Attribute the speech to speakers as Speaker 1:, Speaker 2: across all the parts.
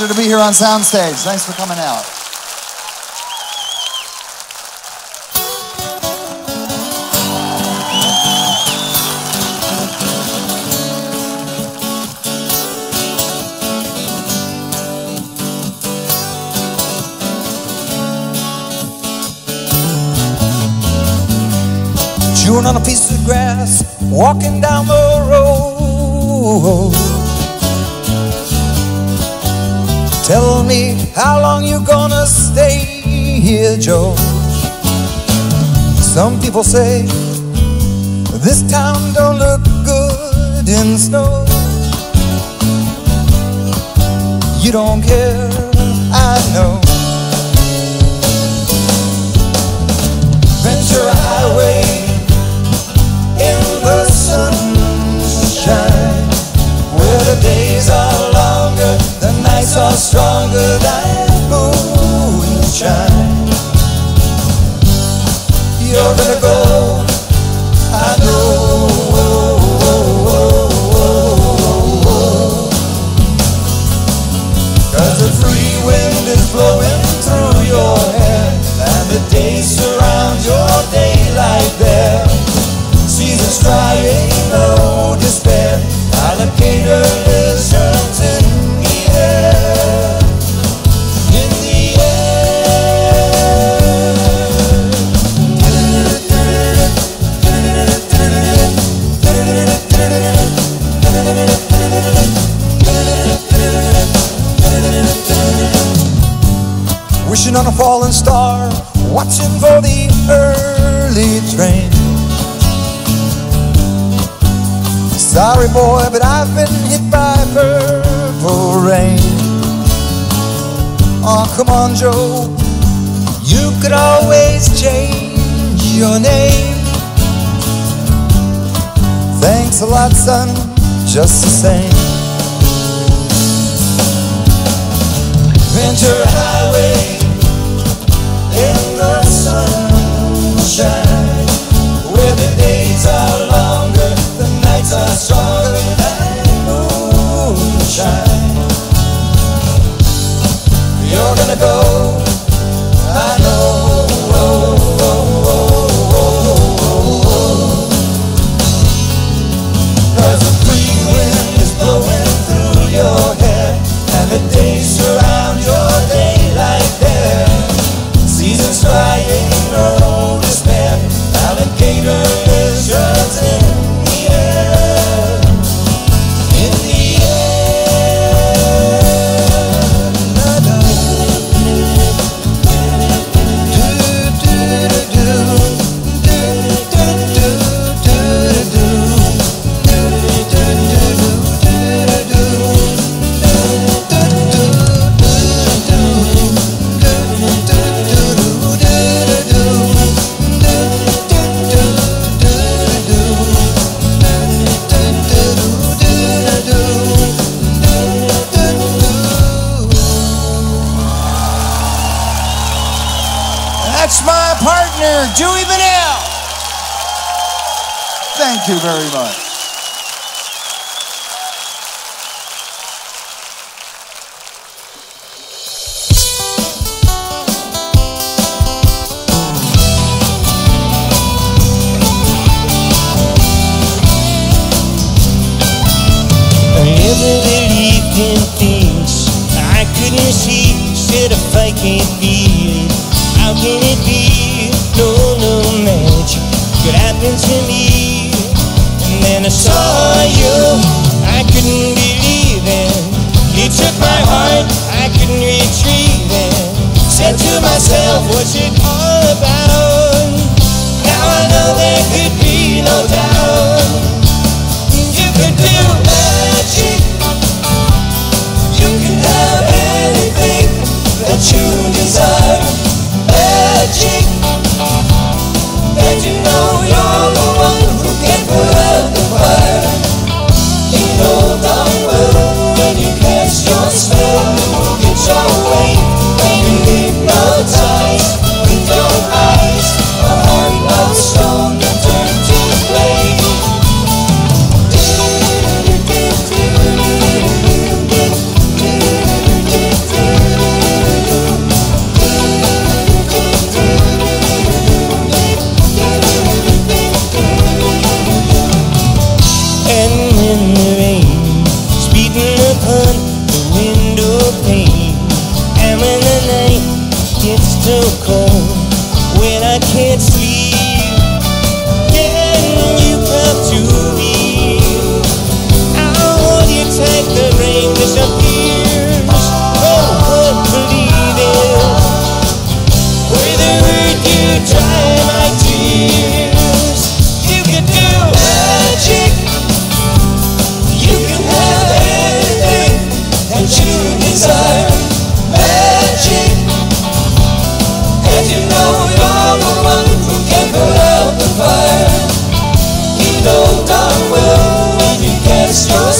Speaker 1: pleasure to be here on Soundstage. Thanks for coming out.
Speaker 2: chewing on a piece of grass, walking down the Joe. Some people say this town don't look good in snow. You don't care, I know. Ventura Highway in the sunshine Where the days are longer, the nights are stronger than moonshine Gonna go, I know. Cause the free wind is blowing through your hair And the your Wishing on a falling star Watching for the early train Sorry boy, but I've been hit by purple rain. Oh, come on, Joe. You could always change your name. Thanks a lot, son, just the same. Ventura Highway gonna go,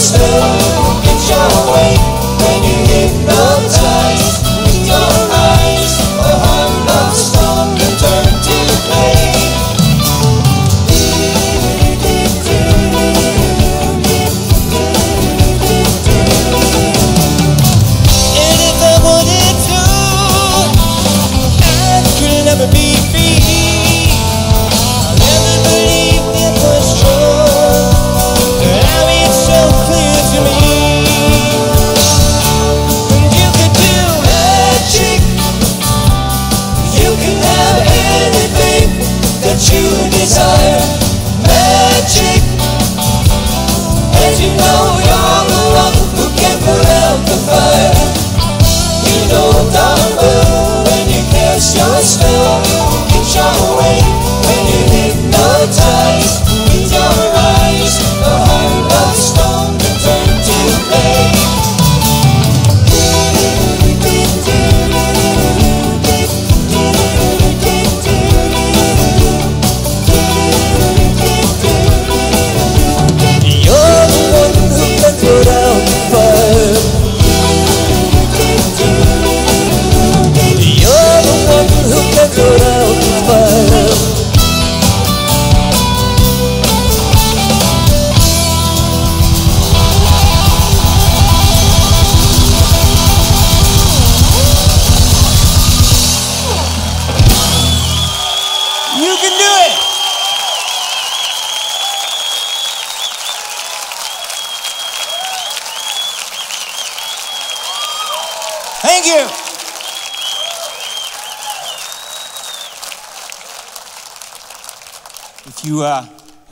Speaker 3: stone.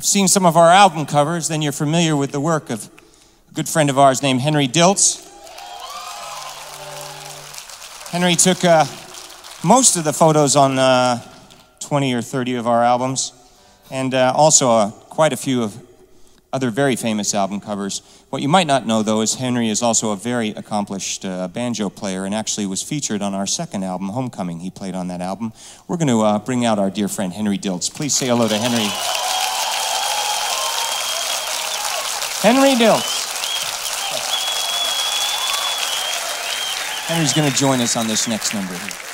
Speaker 4: seen some of our album covers, then you're familiar with the work of a good friend of ours named Henry Diltz. Henry took uh, most of the photos on uh, 20 or 30 of our albums, and uh, also uh, quite a few of other very famous album covers. What you might not know, though, is Henry is also a very accomplished uh, banjo player and actually was featured on our second album, Homecoming. He played on that album. We're going to uh, bring out our dear friend Henry Diltz. Please say hello to Henry. Henry Diltz. Henry's going to join us on this next number here.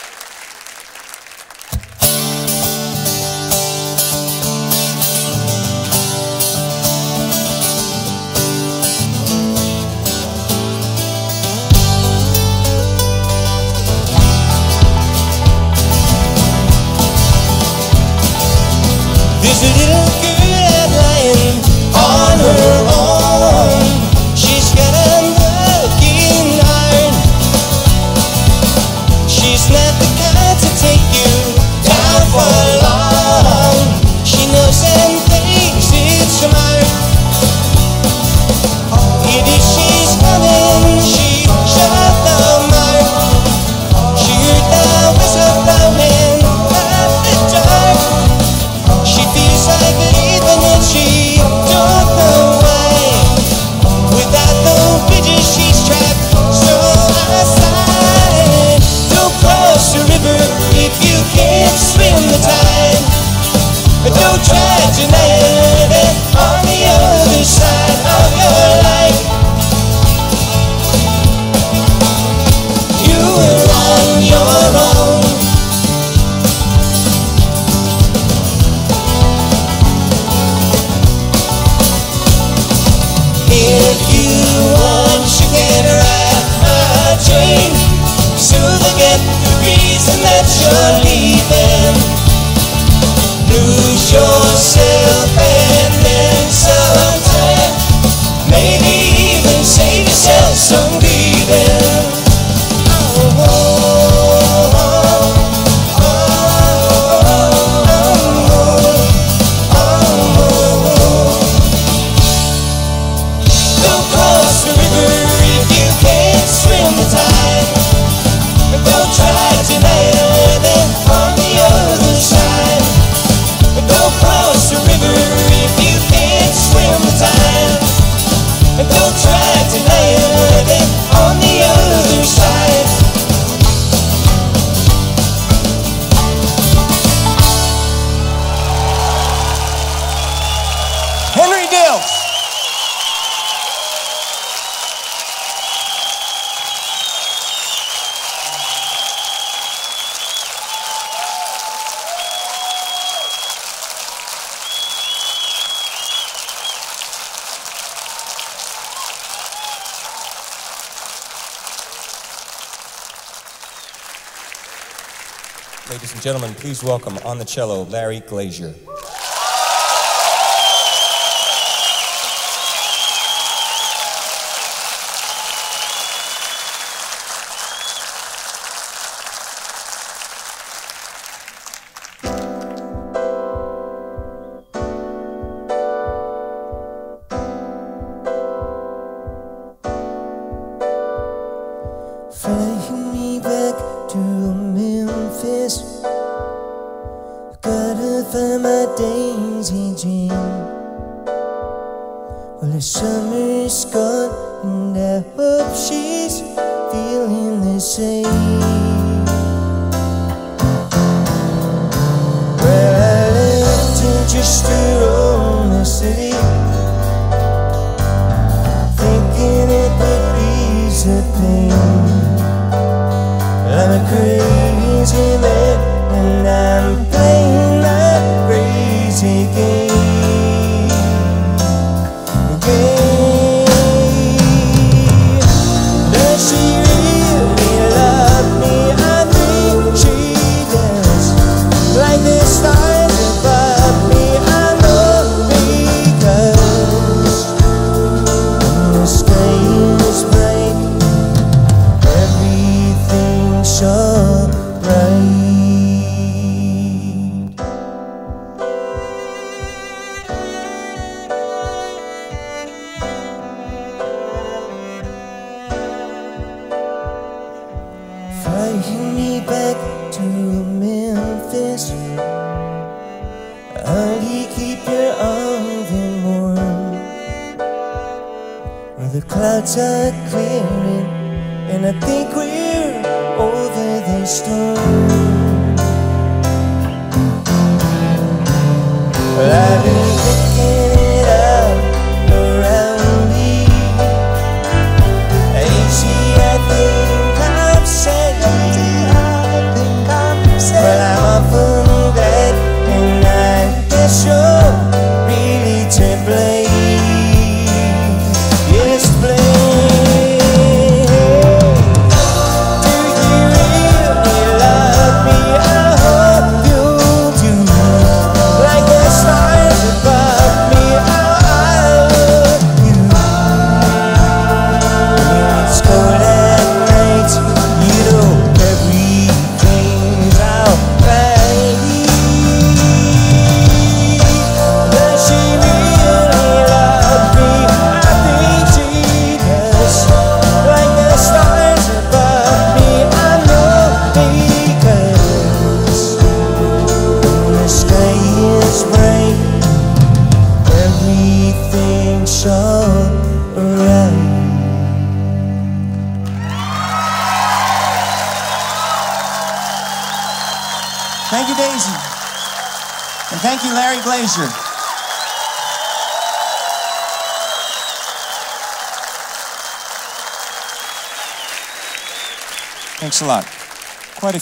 Speaker 3: gentlemen, please welcome on the cello Larry Glazier.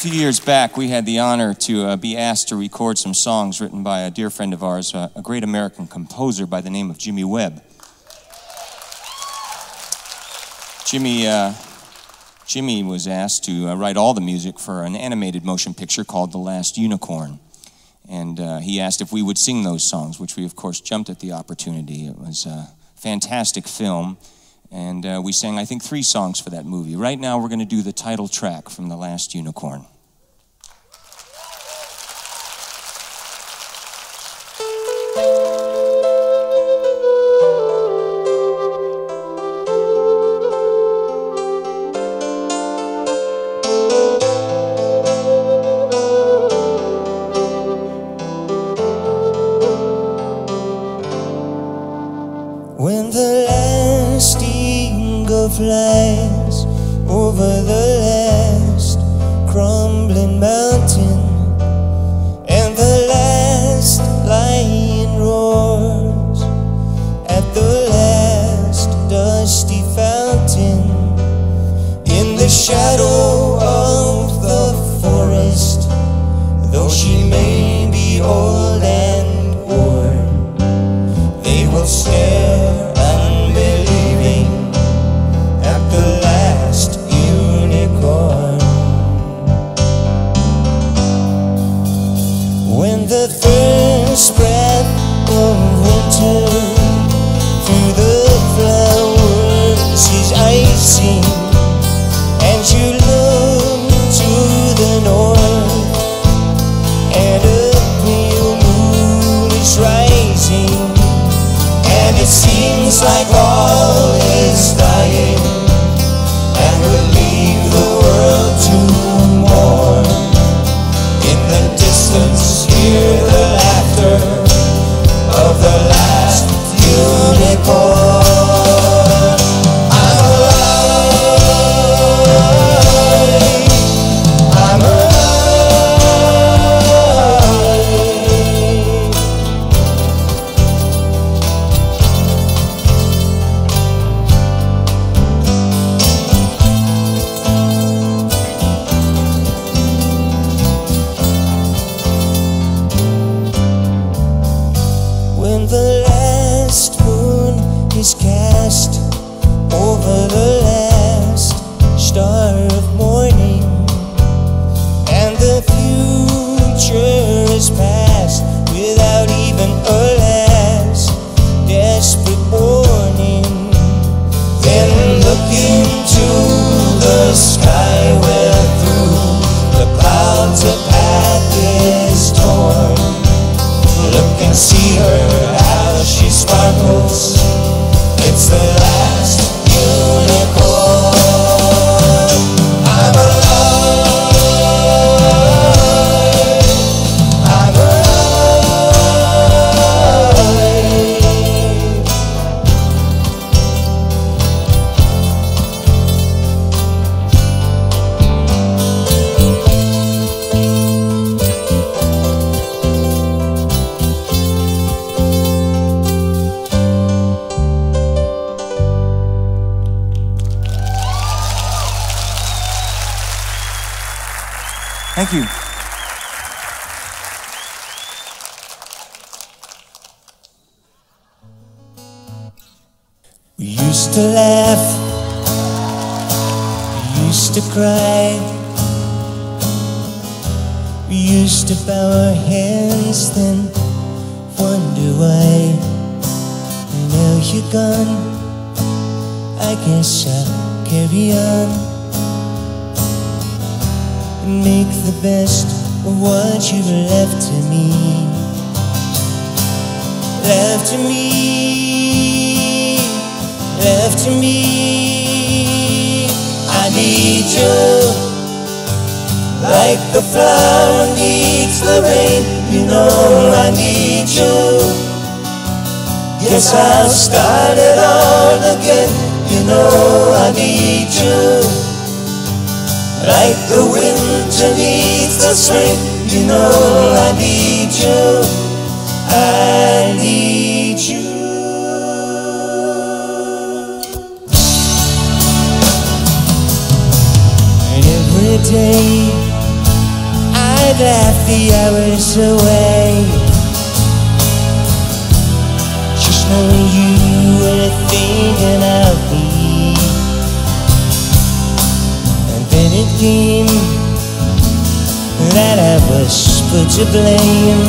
Speaker 4: few years back, we had the honor to uh, be asked to record some songs written by a dear friend of ours, uh, a great American composer by the name of Jimmy Webb. Jimmy, uh, Jimmy was asked to uh, write all the music for an animated motion picture called The Last Unicorn. And uh, he asked if we would sing those songs, which we, of course, jumped at the opportunity. It was a fantastic film and uh, we sang, I think, three songs for that movie. Right now, we're going to do the title track from The Last Unicorn.
Speaker 2: Of
Speaker 5: morning, and the future is past without even a last desperate warning,
Speaker 3: Then look into the sky where through the clouds a path is torn. Look and see her how she sparkles. It's the
Speaker 4: you.
Speaker 5: And then it came that I was put to blame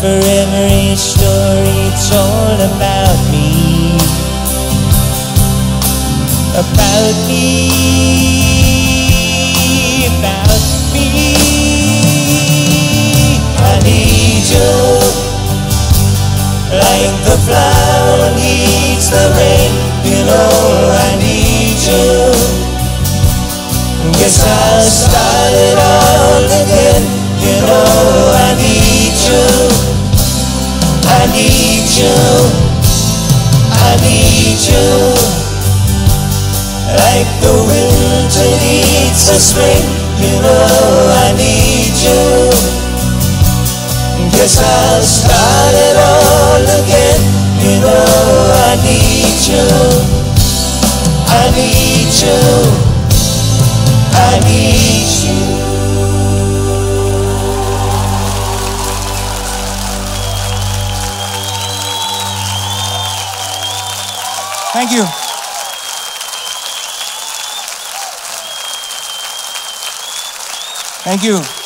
Speaker 5: for every story told about me. About me, about me. I need you like the flower needs the rain. You know I need you. Guess I'll start it all again. You know I need you. I need you. I need you. Like the winter needs the spring. You know I need you. Guess I'll start it all again. You know I need you. I need you. I need you.
Speaker 4: Thank you. Thank you.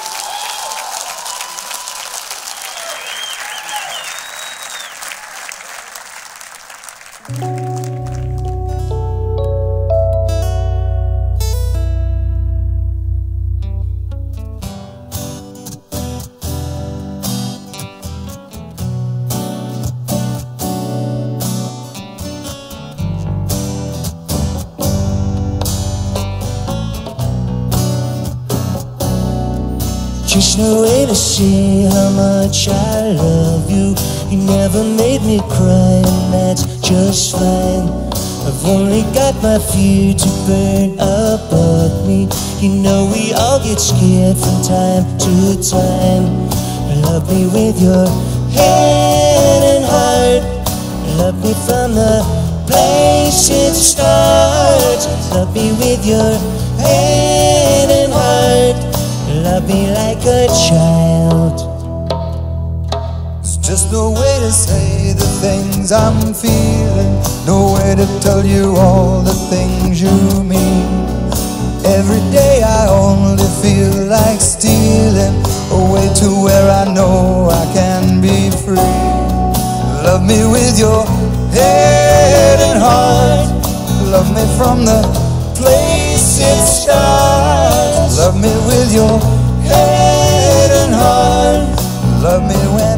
Speaker 3: Say how much I love you. You never made me cry, and that's just fine. I've only got my fear to burn above me. You know we all get scared from time to time. Love me with your head and heart. Love me from the place it starts. Love me with your. Love me like a child.
Speaker 2: It's just no way to say the things I'm feeling. No way to tell you all the things you mean. Every day I only feel like stealing away to where I know I can be free. Love me with your head and heart. Love me from the place it starts. Love me with your head and heart. Love me when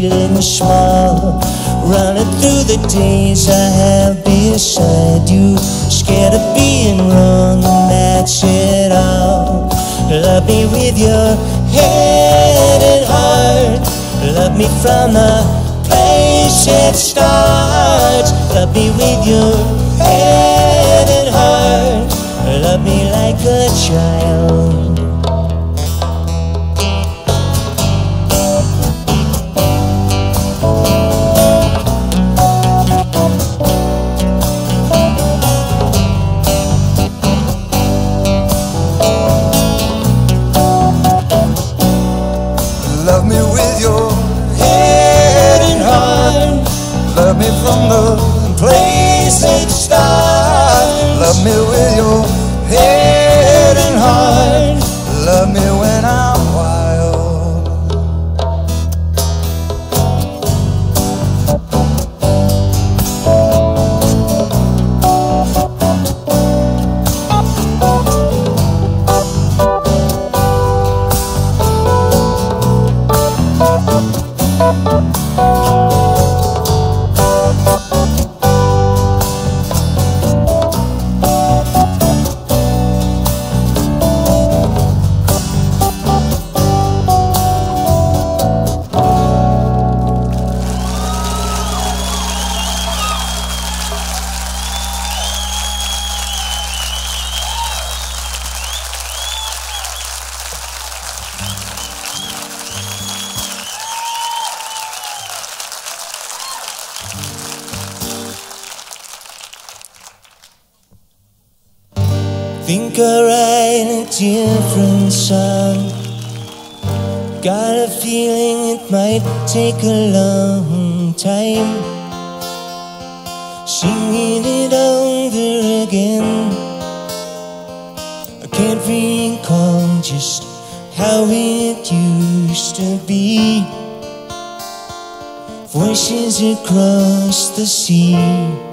Speaker 3: feeling small. Running through the days I have beside you. Scared of being wrong, and that's it all. Love me with your head and heart. Love me from the place it starts. Love me with your head and heart. Love me like a child. Take a long time. Singing it over again. I can't recall just how it used to be. Voices across the sea.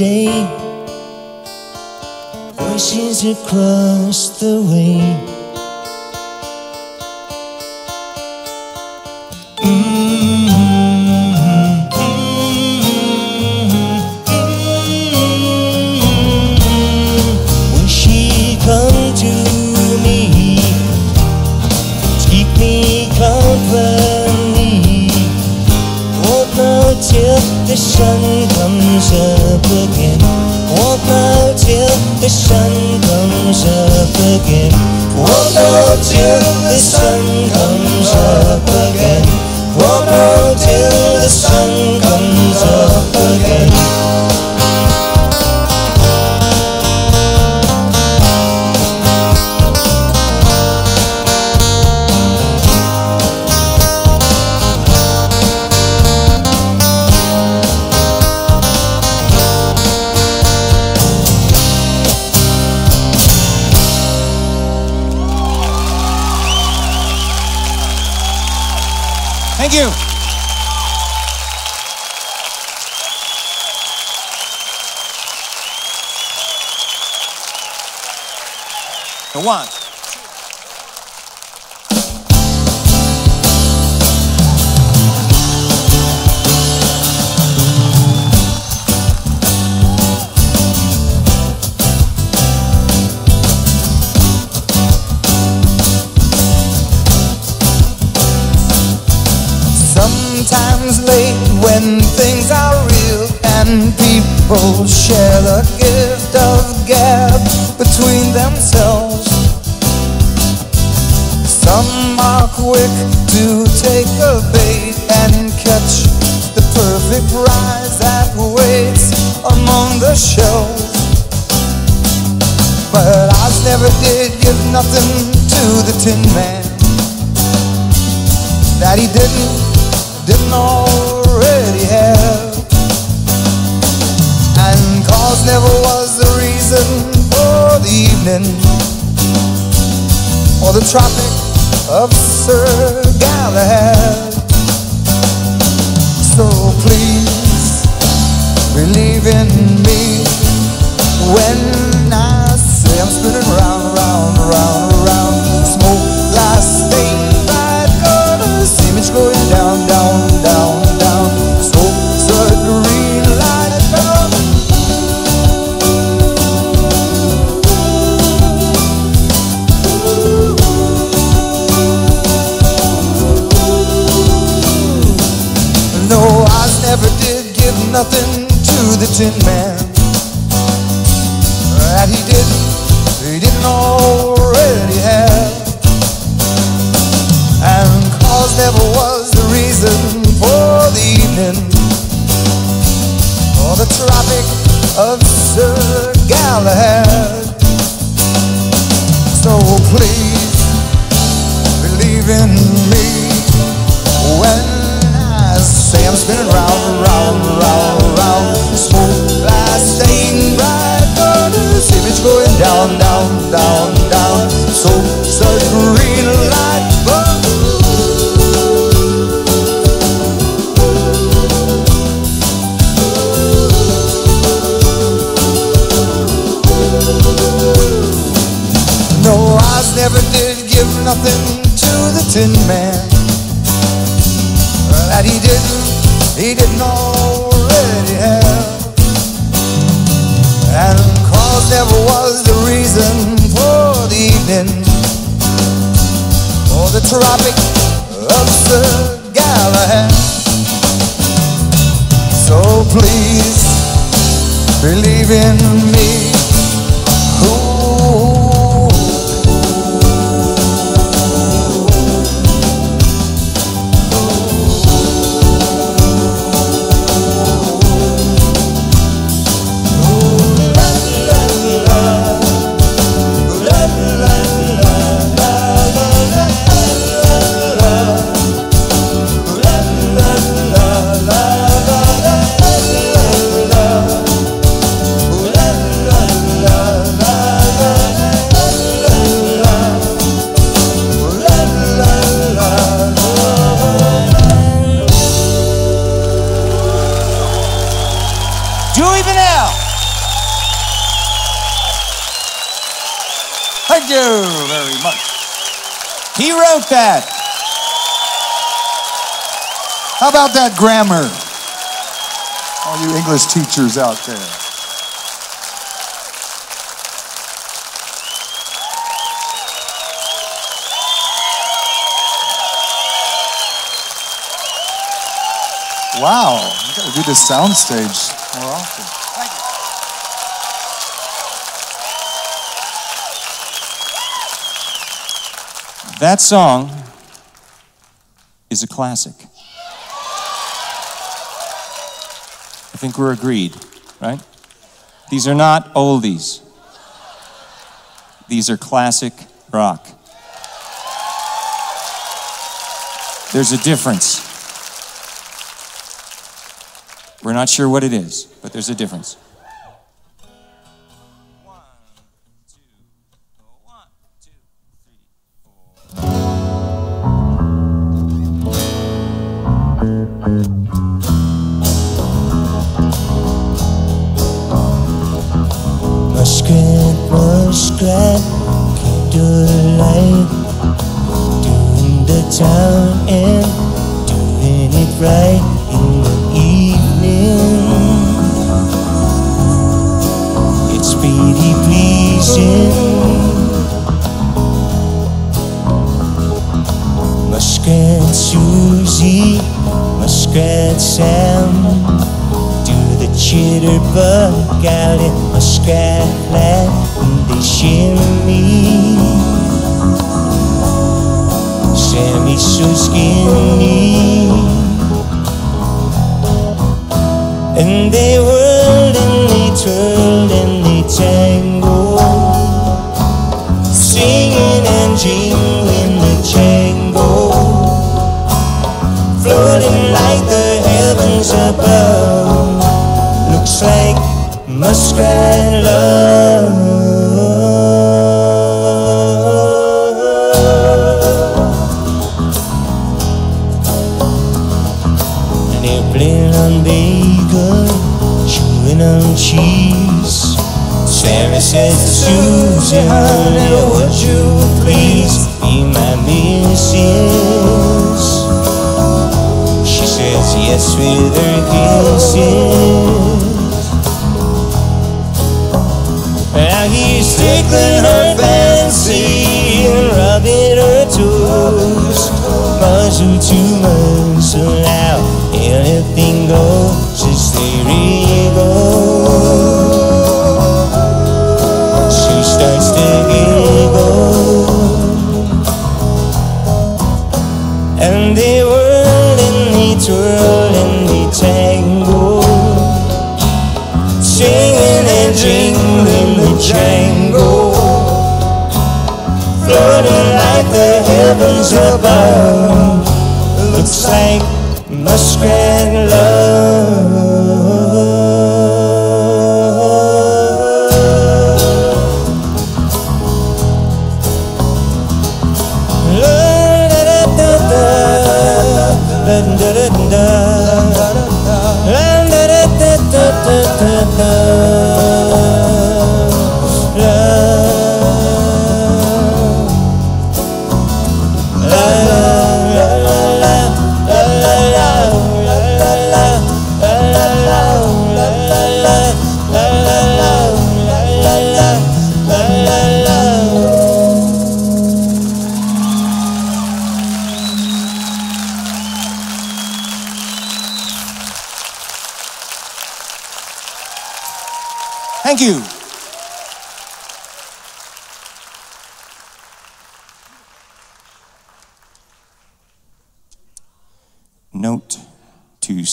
Speaker 3: Today? Voices across the way.
Speaker 6: He
Speaker 4: wrote that.
Speaker 2: How about that grammar? All you English teachers out there. Wow, you gotta do this soundstage more often.
Speaker 4: That song is a classic. I think we're agreed, right? These are not oldies. These are classic rock. There's a difference. We're not sure what it is, but there's a difference.
Speaker 3: On cheese. Sammy says Susie, honey, would you please be my missus? She says yes with her kisses. Now he's tickling her fancy and rubbing her toes. Muzzle to muzzle now, anything goes as they Looks like muskrat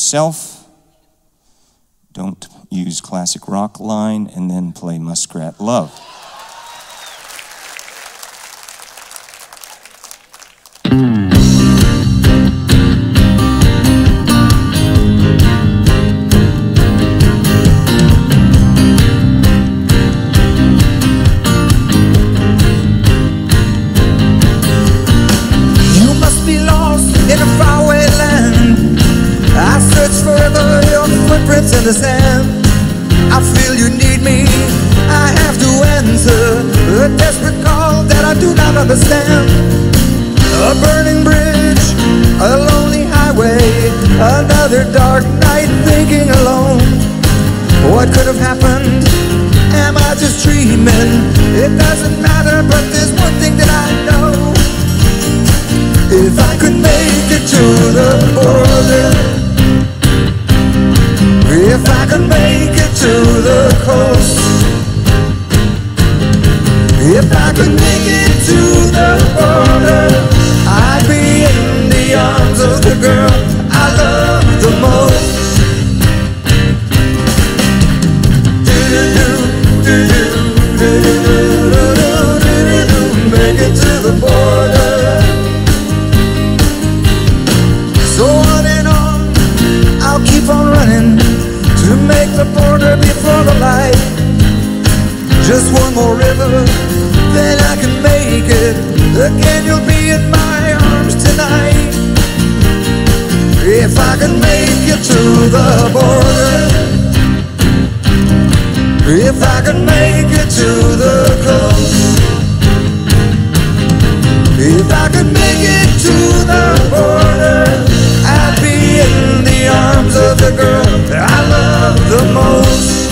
Speaker 4: to self don't use classic rock line and then play Muskrat Love.
Speaker 2: You must be lost in a faraway footprints in the. I feel you need me. I have to answer a desperate call that I do not understand. A burning bridge, a lonely highway, another dark night thinking alone. What could have happened? Am I just dreaming? It doesn't matter, but there's one thing that I know. If I could make it to the border if I could make it to the coast. If I could make it to the border, I'd be in the arms of the girl. river before the light. Just one more river, then I can make it. Again, you'll be in my arms tonight. If I can make it to the border, if I can make it to the coast, if I can make it to the border in the arms of the girl I love the most.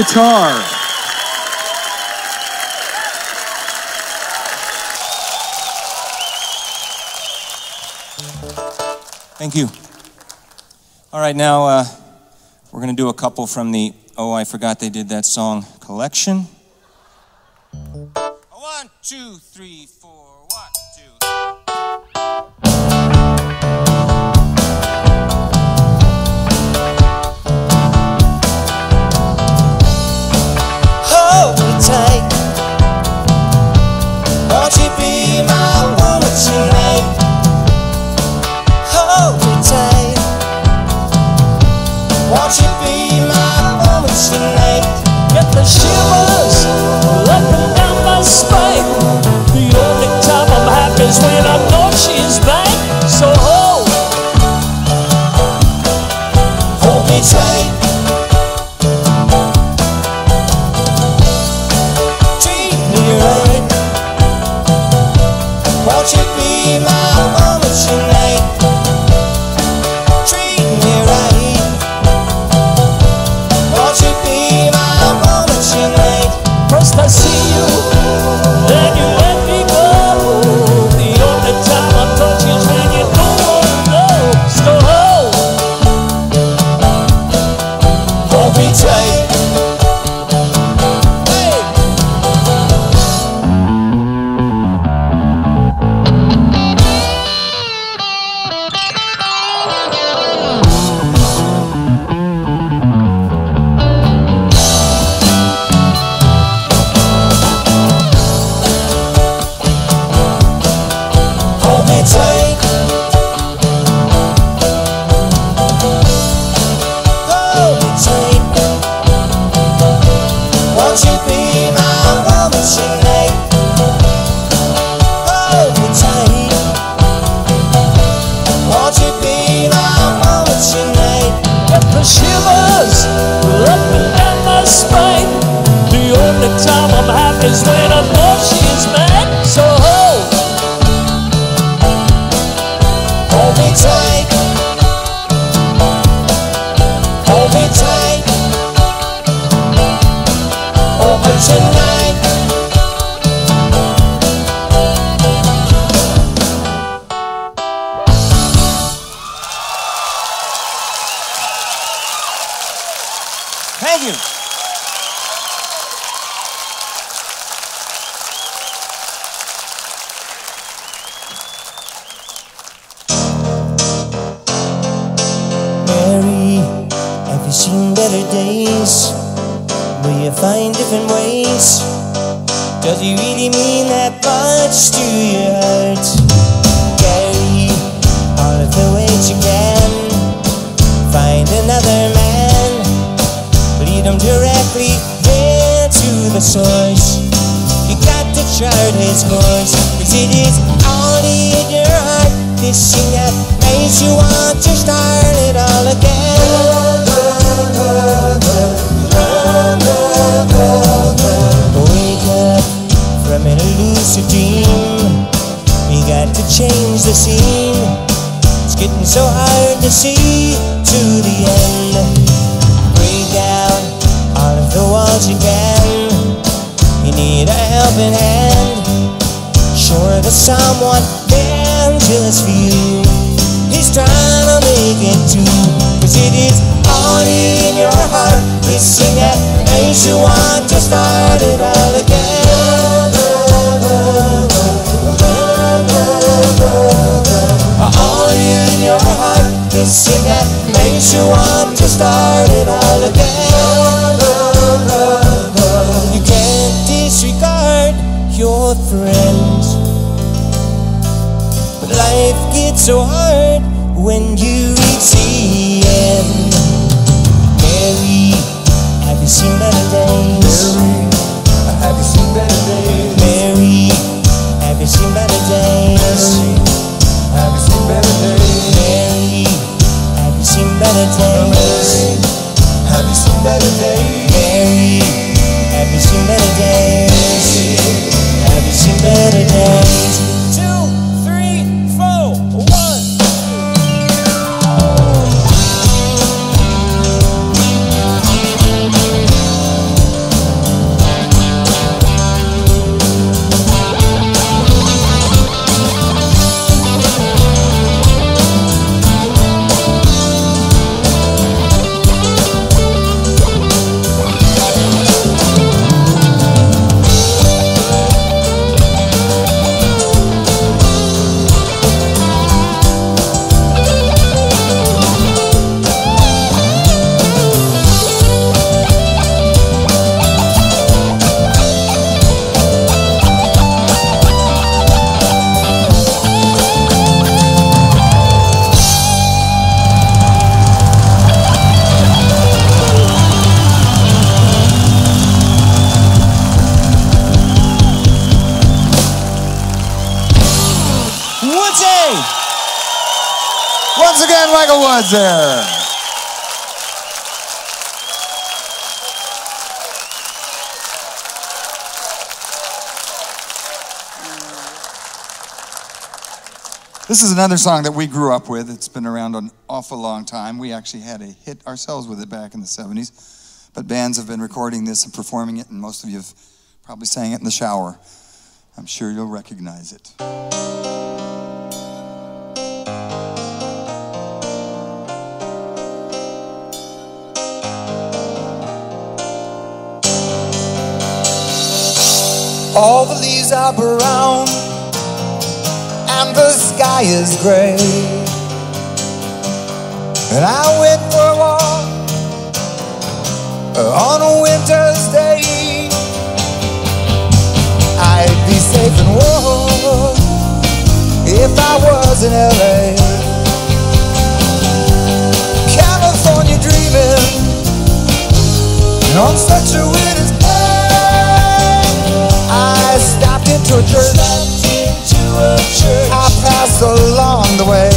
Speaker 7: guitar.
Speaker 3: Thank you. All right, now uh, we're going to do a couple from the Oh, I Forgot They Did That Song collection. Thing that makes you want to start it all again. Wake up from an elusive dream. We got to change the scene. It's getting so hard to see
Speaker 1: Once again, Michael Woods there. This is another song that we grew up with. It's been around an awful long time. We actually had a hit ourselves with it back in the 70s. But bands have been recording this and performing it, and most of you have probably sang it in the shower. I'm sure you'll recognize it.
Speaker 2: All the leaves are brown and the sky is gray. And I went for a walk on a winter's day. I'd be safe and warm if I was in LA. California dreaming on such a winter's a church. I passed along the way.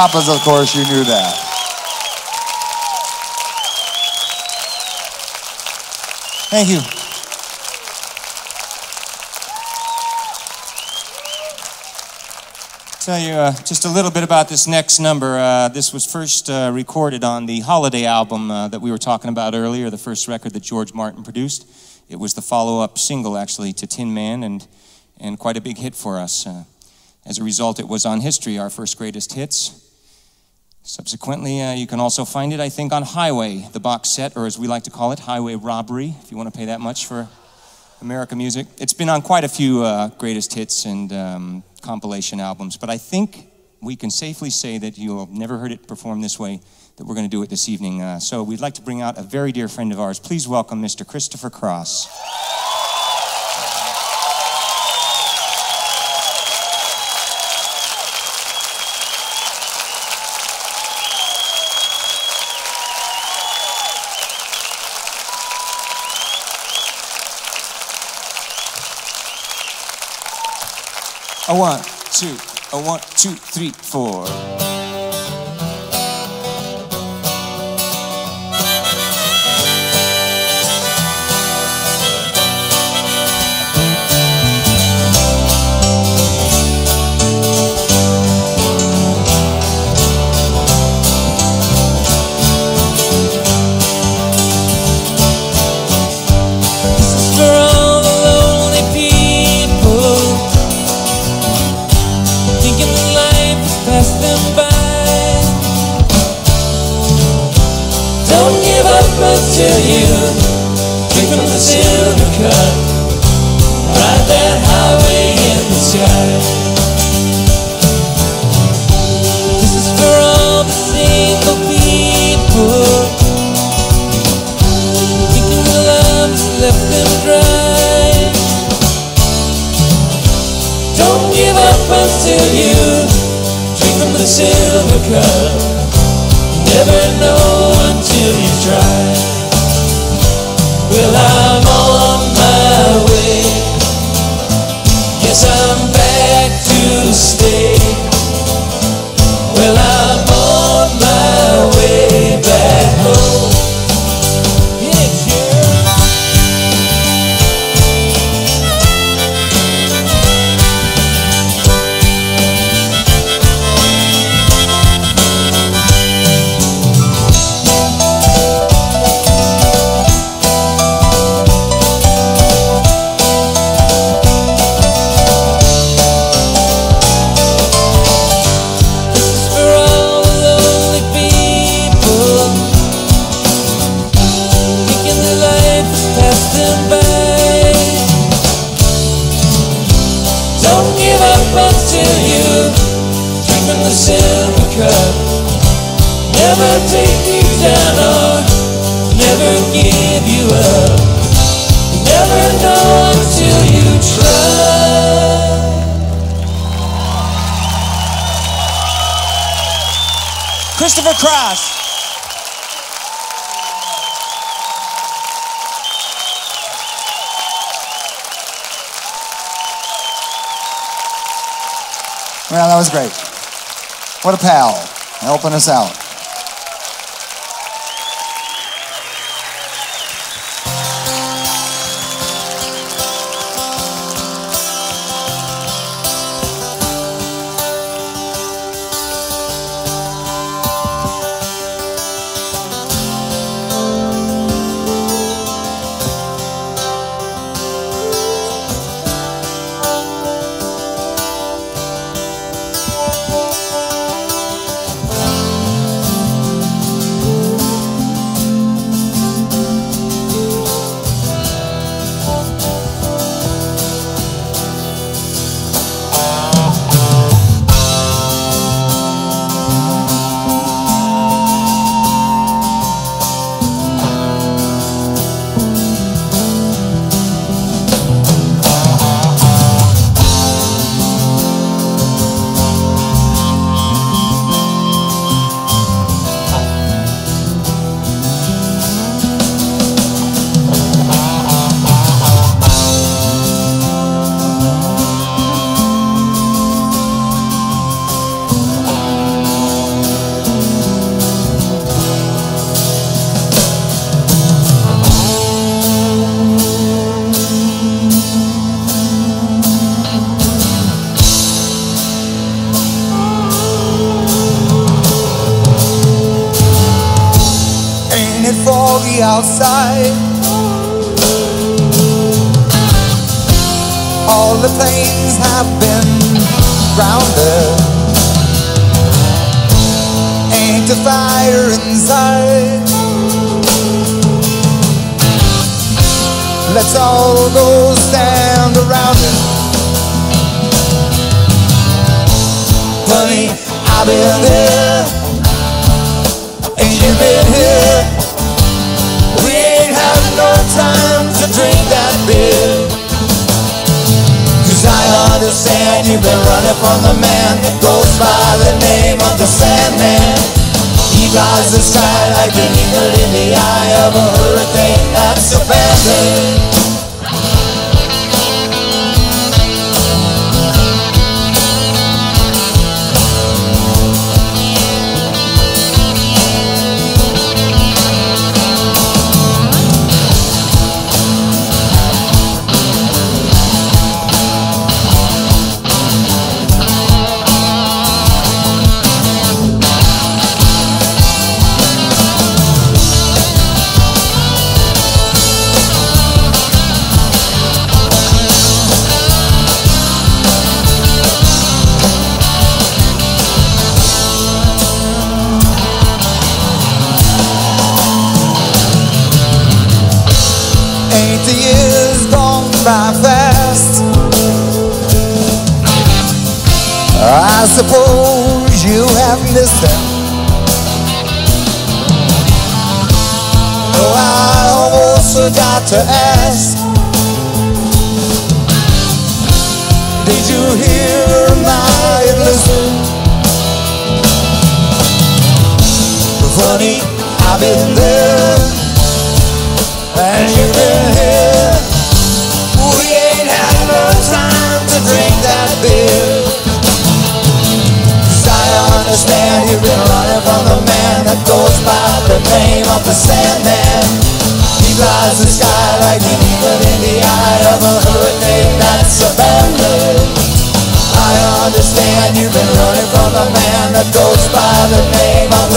Speaker 2: Papas, of course, you knew that. Thank you.
Speaker 3: Tell you uh, just a little bit about this next number. Uh, this was first uh, recorded on the Holiday album uh, that we were talking about earlier, the first record that George Martin produced. It was the follow-up single, actually, to Tin Man, and and quite a big hit for us. Uh, as a result, it was on History, our first greatest hits. Subsequently, uh, you can also find it, I think, on Highway, the box set, or as we like to call it, Highway Robbery, if you want to pay that much for America music. It's been on quite a few uh, greatest hits and um, compilation albums, but I think we can safely say that you'll never heard it performed this way, that we're going to do it this evening. Uh, so we'd like to bring out a very dear friend of ours. Please welcome Mr. Christopher Cross. A one, two, a one, two, three, four.
Speaker 2: Outside. All the planes have been grounded. Ain't a fire inside. Let's all go stand around it. Honey, I've been there. From the man that goes by the name of the Sandman. He the sky like an eagle in the eye of a hurricane that's abandoned. Ain't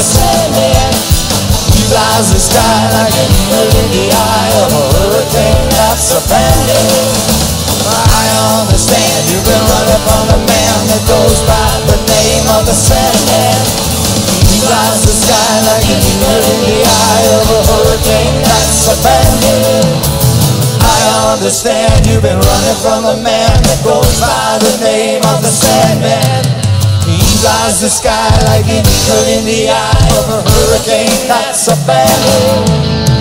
Speaker 2: Sandman. Flies the sky like an eagle in the eye of a hurricane that's abandoned. I understand you've been running from the man that goes by the name of the Sandman. He flies the sky like an eagle in the eye of a hurricane that's abandoned. I understand you've been running from the man that goes by the name of the Sandman. Flies the sky like an eagle in the eye of a hurricane that's abandoned.
Speaker 3: Thank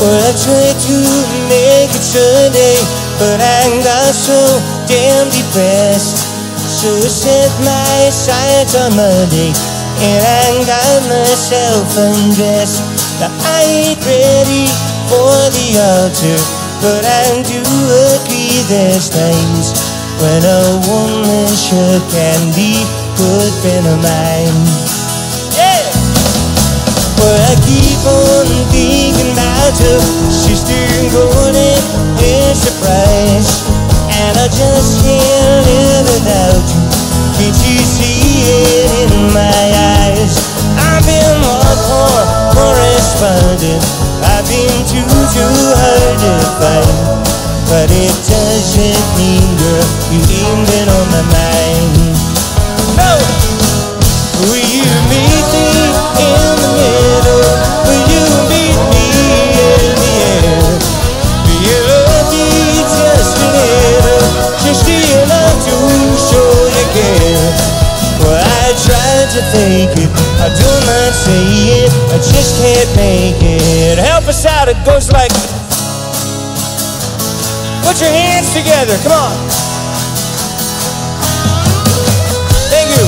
Speaker 3: Well, I tried to make it Sunday, but I got so damn depressed. So I set my sights on Monday, and I got myself undressed. Now I ain't ready for the altar, but I do agree there's times when a woman sure can be good friend of mine. Yeah! Well, I keep on thinking her sister Gordon in surprise. And I just can't live without you. Can't you see it in my eyes? I've been one for correspondent. I've been too, too hard to find. But it doesn't mean, girl, you ain't been on my mind. No! Will you meet me in the middle? Tried to fake it. I don't mind saying it. I just can't make it. Help us out. It goes like. Put your hands together. Come on. Thank you.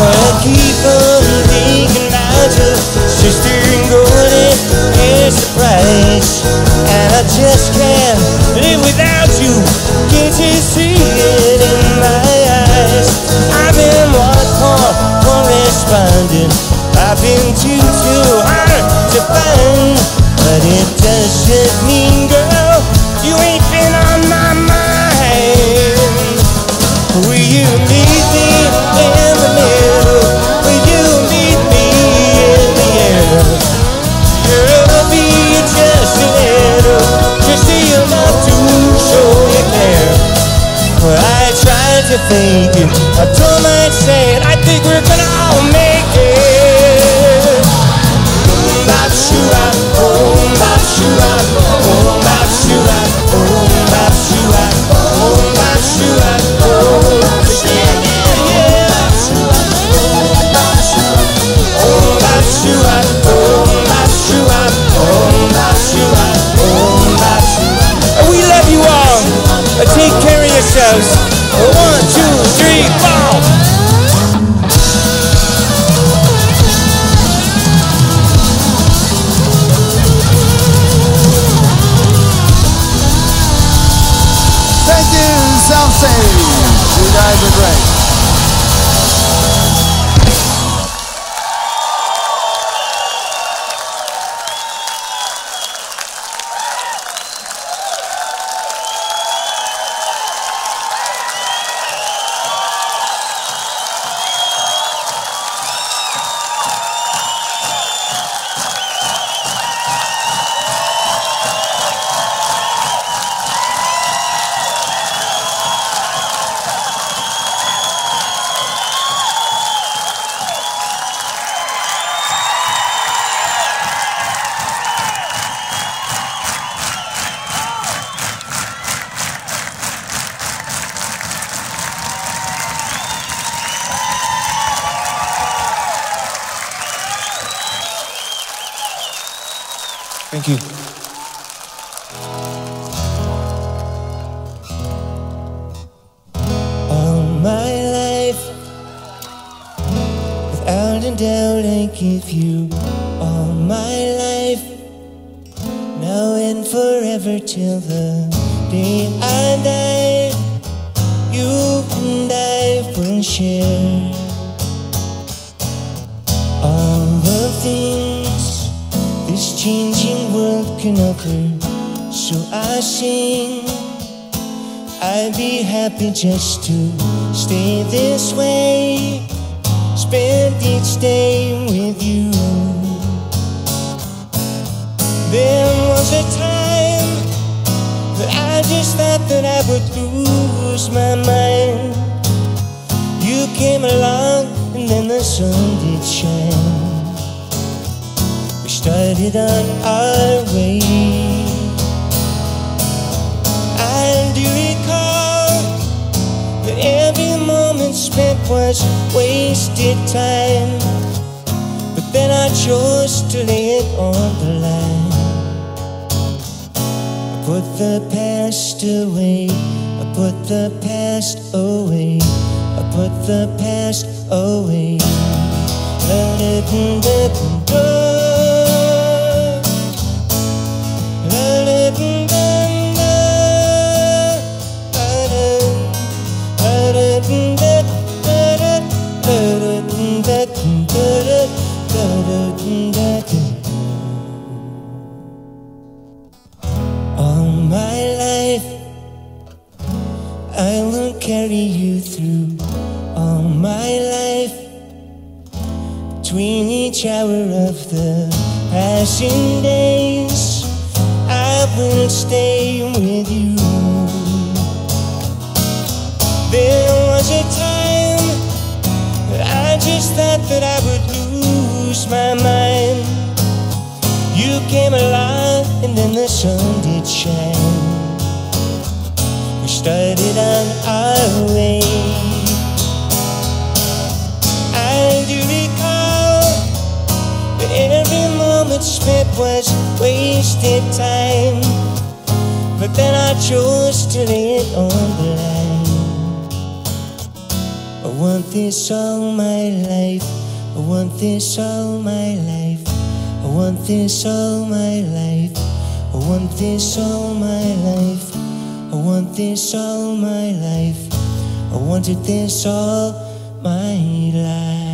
Speaker 3: But I keep on thinking about you, sister and hair surprise. And I just can't live without you. Can't you see it in my eyes? I've been what called correspondent. I've been too, too hard to find. But it doesn't mean, tried to fake it, I think we're gonna all make it. Boom, bop, boom, bop, boom, came along and then the sun did shine. We started on our way. I do recall that every moment spent was wasted time. But then I chose to lay it on the line. I put the past away. I put the past away put the past away. Let it go. Each hour of the passing days, I will stay with you. There was a time I just thought that I would lose my mind. You came along and then the sun did shine. We started on our way. Spent was wasted time. But then I chose to lay it on the line. I want this all my life. I want this all my life. I want this all my life. I want this all my life. I want this all my life. I wanted this all my life.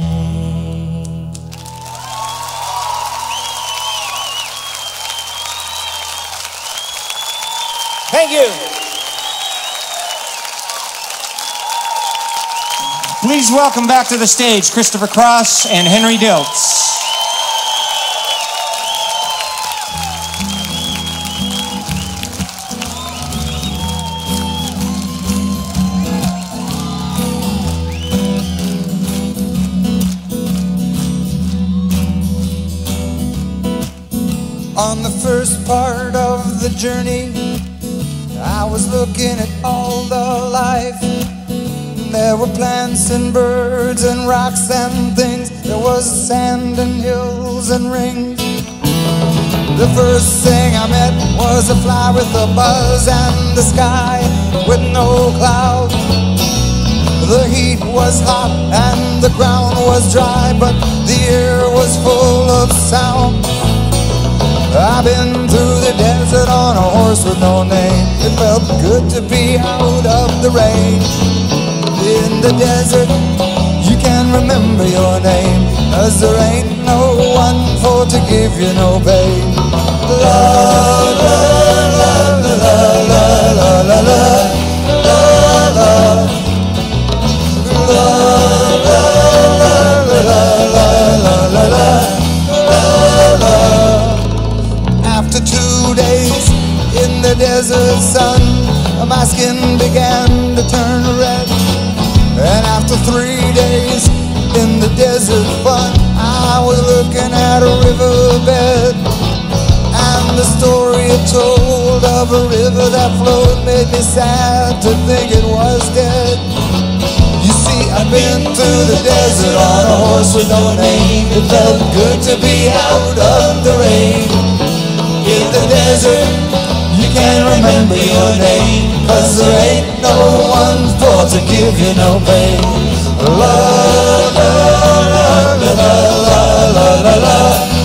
Speaker 3: Thank you.
Speaker 4: Please welcome back to the stage Christopher Cross and Henry Diltz.
Speaker 2: On the first part of the journey, I was looking at all the life. There were plants and birds and rocks and things. There was sand and hills and rings. The first thing I met was a fly with a buzz and the sky with no clouds. The heat was hot and the ground was dry, but the air was full of sound. I've been through the desert on a horse with no name. It felt good to be out of the rain. In the desert, you can remember your name, as there ain't no one for to give you no pain. La la la la la la la la. love. Desert sun, my skin began to turn red. And after three days in the desert fun, I was looking at a riverbed. And the story it told of a river that flowed made me sad to think it was dead. You see, I've been through the desert on a horse with no name. It felt good to be out of the rain in the desert can remember your name. Cause there ain't no one for to give you no pain. La la la la la la la la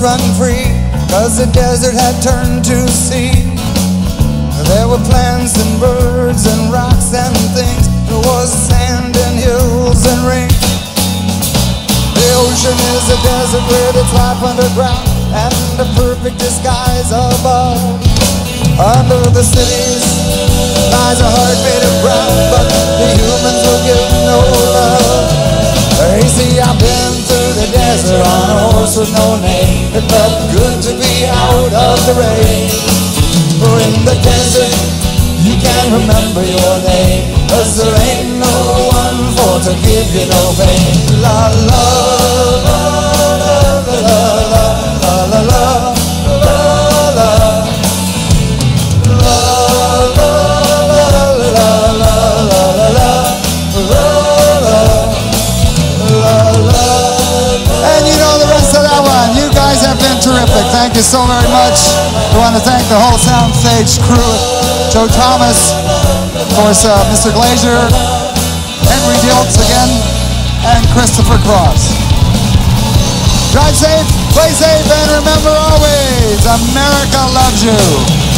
Speaker 2: run free, cause the desert had turned to sea. There were plants and birds and rocks and things. There was sand and hills and rain. The ocean is a desert with its life underground and a perfect disguise above. Under the cities lies a heart made of brown, but the humans will give no love. Hey, see, I've been the desert on a horse with no name. It felt good to be out of the rain. For in the desert, you can't remember your name. Cause there ain't no one for to give you no pain. La la la la la
Speaker 1: you so very much. We want to thank the whole Soundstage crew. Joe Thomas, of course, uh, Mr. Glazier, Henry Diltz again, and Christopher Cross. Drive safe, play safe, and remember always, America loves you.